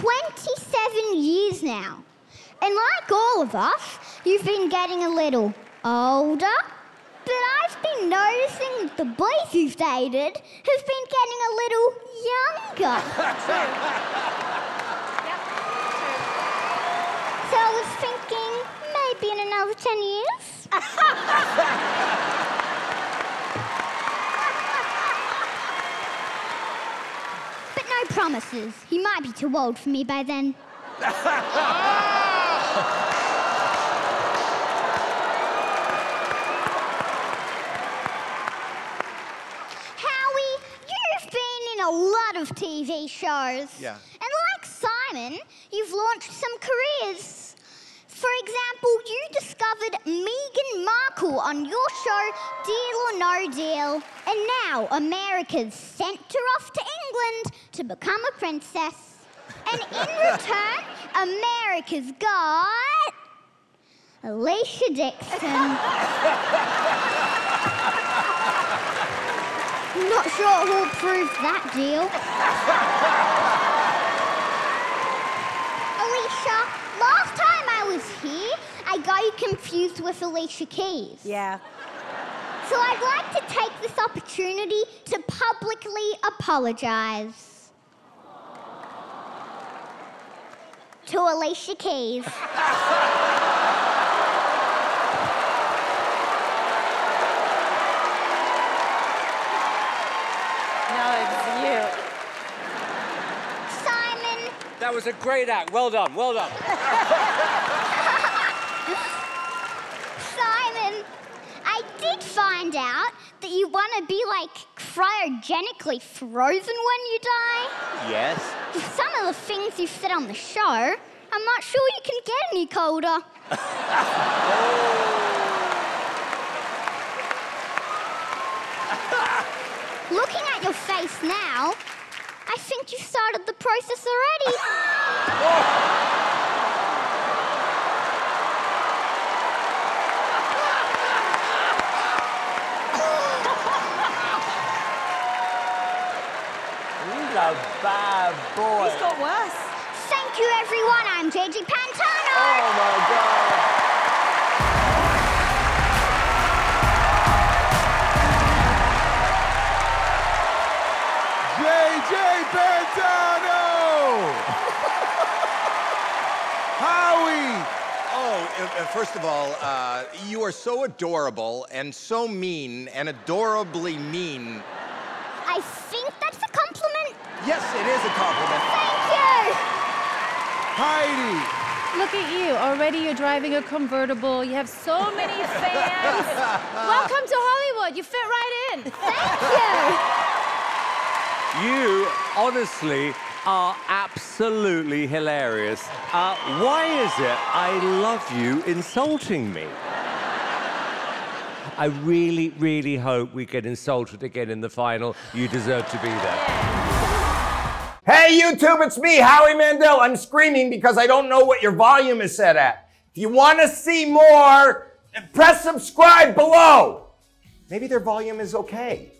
27 years now. And like all of us, you've been getting a little older. But I've been noticing that the boys you've dated have been getting a little younger. So I was thinking maybe in another 10 years. but no promises. He might be too old for me by then. Howie, you've been in a lot of TV shows. Yeah. And like Simon, you've launched some careers. For example, you discovered Meghan Markle on your show Deal or No Deal, and now America's sent her off to England to become a princess. And in return, America's got Alesha Dixon. Not sure who'll prove that deal. Alesha, last was here, I got you confused with Alicia Keys. Yeah. So I'd like to take this opportunity to publicly apologize. To Alicia Keys. No, it's you. Simon, That was a great act. Well done, well done. Simon, I did find out that you want to be like cryogenically frozen when you die. Yes. Some of the things you've said on the show, I'm not sure you can get any colder. Looking at your face now, I think you started the process already. Oh. He's a bad boy. It's got worse. Thank you, everyone. I'm JJ Pantano. Oh my god. JJ Pantano! Howie! Oh, uh, uh, first of all, uh, you are so adorable and so mean and adorably mean. I think that's a compliment. Yes, it is a compliment. Thank you. Heidi! Look at you. Already you're driving a convertible. You have so many fans. Welcome to Hollywood. You fit right in. Thank you. You honestly are absolutely hilarious. Uh, why is it I love you insulting me? I really, really hope we get insulted again in the final. You deserve to be there. Hey YouTube, it's me, Howie Mandel. I'm screaming because I don't know what your volume is set at. If you want to see more, press subscribe below. Maybe their volume is okay.